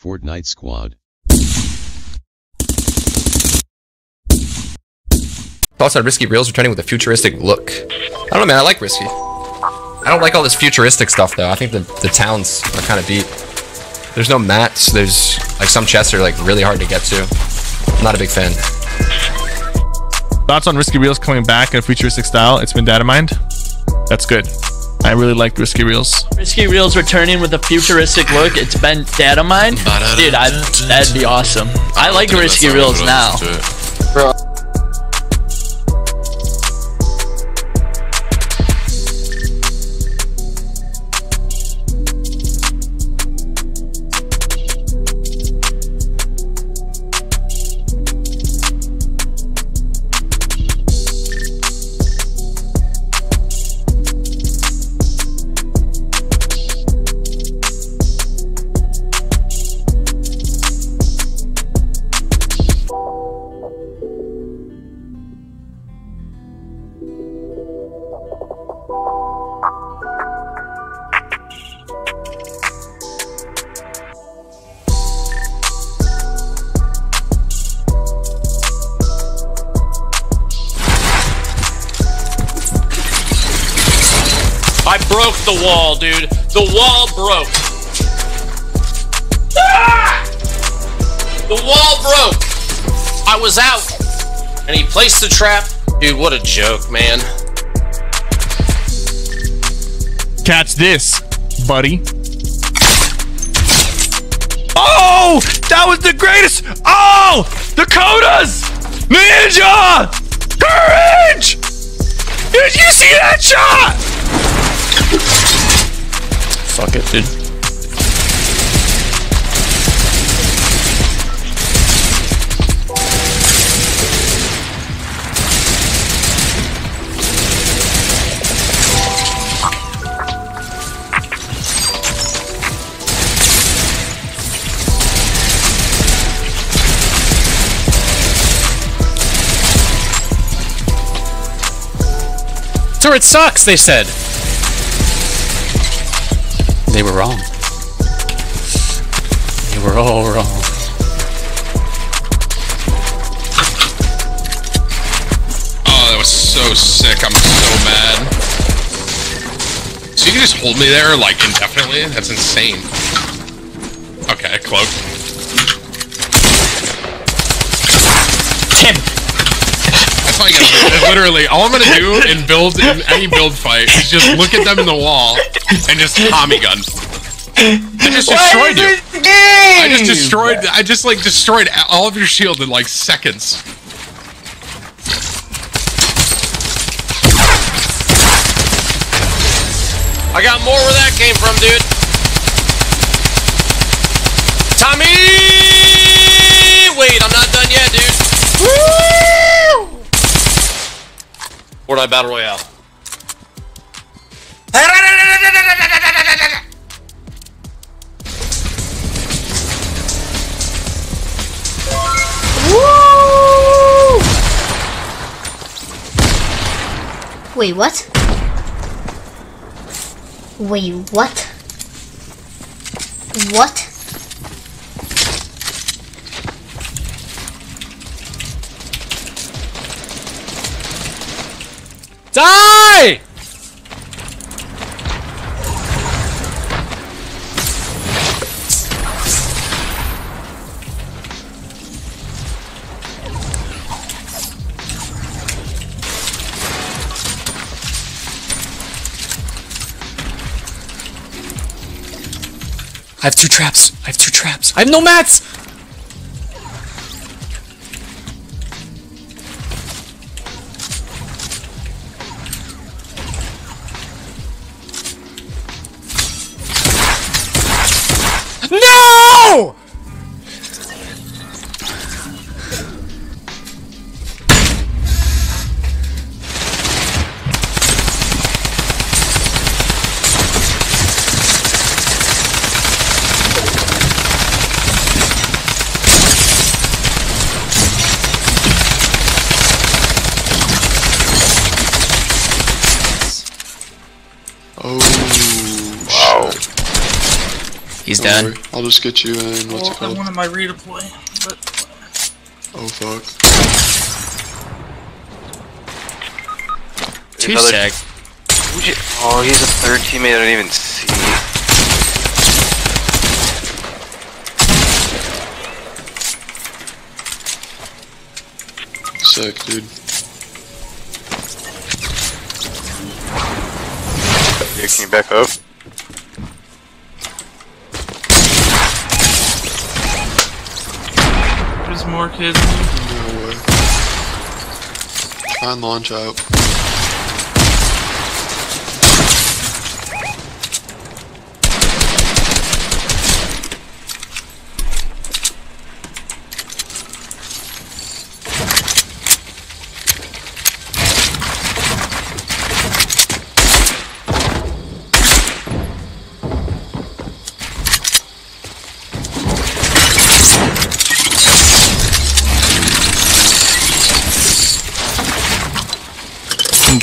Fortnite Squad. Thoughts on Risky Reels returning with a futuristic look. I don't know, man. I like Risky. I don't like all this futuristic stuff, though. I think the, the towns are kind of beat. There's no mats. There's, like, some chests are, like, really hard to get to. I'm not a big fan. Thoughts on Risky Reels coming back in a futuristic style? It's been data mined. That's good. I really like Risky Reels. Risky Reels returning with a futuristic look. It's been data mined. Dude, I, that'd be awesome. I like Risky Reels now. The wall, dude. The wall broke. The wall broke. I was out. And he placed the trap. Dude, what a joke, man. Catch this, buddy. Oh, that was the greatest. Oh, Dakotaz, Ninja, Courage. Did you see that shot? Fuck it, dude. Sucks, they said. Were wrong. They were all wrong. Oh, that was so sick. I'm so mad. So you can just hold me there, like, indefinitely? That's insane. Okay, cloak. That's all you. Literally, all I'm gonna do in build, in any build fight, is just look at them in the wall, and just Tommy gun. I just destroyed you. I just destroyed, I just, like, destroyed all of your shield in, like, seconds. I got more where that came from, dude. Tommy! Wait, I'm not done yet, dude. Woo! Fortnite Battle Royale. Wait, what? Wait, what? What? I have two traps. I have two traps. I have no mats! He's Don't dead. worry. I'll just get you in. What's it I called? wanted my redeploy, but Oh fuck. Two Another- sec. Oh, he's a third teammate I don't even see. Sick, dude. Yeah, can you back up? there's more kids. No way. Try launch out.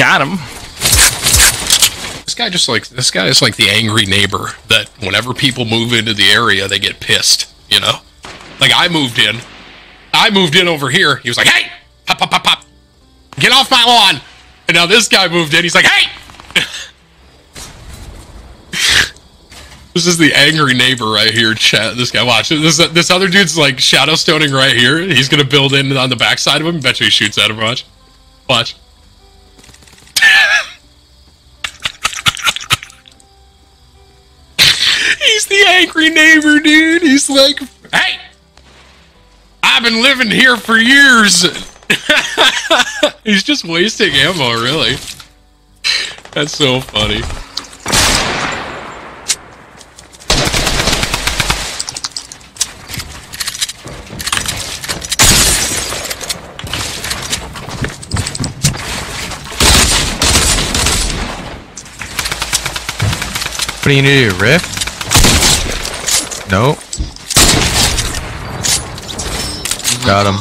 Got him. This guy just like this guy is like the angry neighbor that whenever people move into the area, they get pissed. You know, like I moved in, I moved in over here. He was like, "Hey, pop, pop, pop, pop, get off my lawn!" And now this guy moved in. He's like, "Hey." This is the angry neighbor right here, chat. This guy, watch this. This other dude's like shadow stoning right here. He's gonna build in on the backside of him. Bet you he shoots at him. Watch, watch. The angry neighbor, dude. He's like, hey, I've been living here for years. He's just wasting ammo, really. That's so funny. What are you gonna do, Rift? Nope. Got him.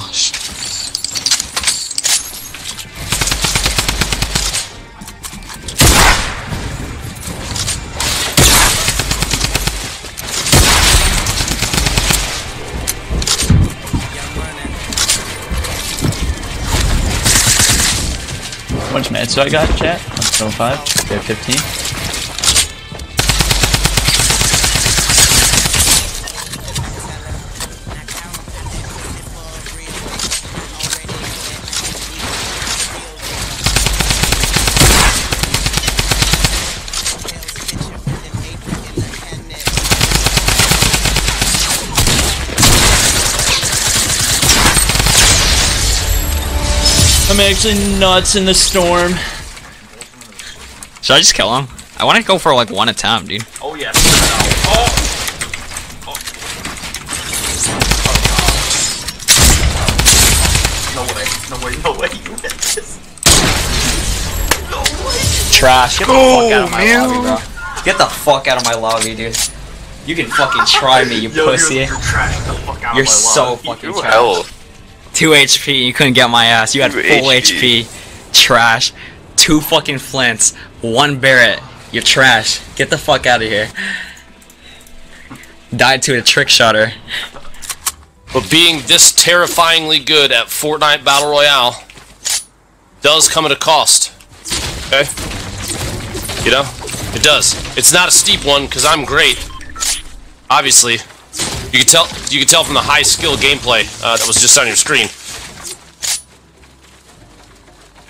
How much meds do I got, chat? 105? Okay, 15. I'm actually nuts in the storm. Should I just kill him? I want to go for like one at a time, dude. Oh yes. Oh. oh. oh no way. No way. No way. You hit this. Trash. Get the oh, fuck out of my lobby, bro. Get the fuck out of my lobby, dude. You can fucking try me, you Yo, pussy. You're, you're trash the fuck out You're of my so lobby. fucking Ooh, trash. Hell. 2 HP, you couldn't get my ass. You had full HP. HP. Trash. Two fucking flints. One Barrett. You're trash. Get the fuck out of here. Died to a trick shotter. But being this terrifyingly good at Fortnite Battle Royale does come at a cost. Okay? You know? It does. It's not a steep one because I'm great. Obviously. You can tell you can tell from the high skill gameplay uh, that was just on your screen.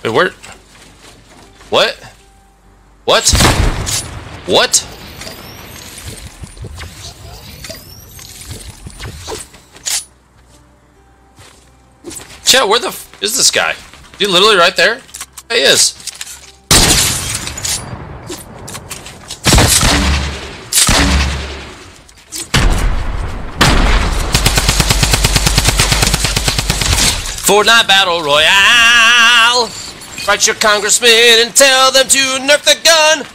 Wait, where? What? What? What? Chat, where the is this guy? Is he literally right? There he is. Fortnite Battle Royale! Write your congressman and tell them to nerf the gun!